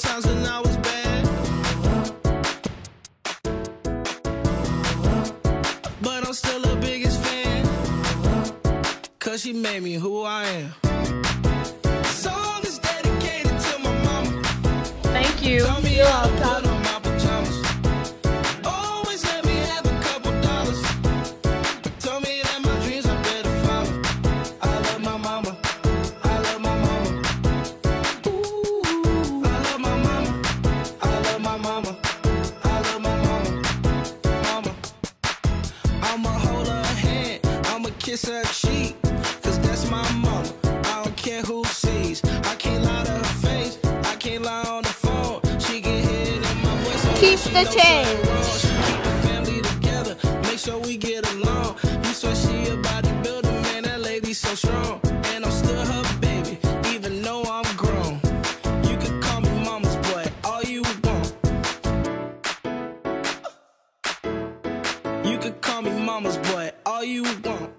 times when I was bad. But I'm still biggest fan. Cause she made me who I am. Thank you. kiss her cheek, cause that's my mama. I don't care who sees. I can't lie to her face. I can't lie on the phone. She can hear it in my voice. So keep the change. Keep the family together. Make sure we get along. You saw she a bodybuilder, man. That lady so strong. And I'm still her baby, even though I'm grown. You can call me mama's boy, all you want. You can call me mama's boy, all you want.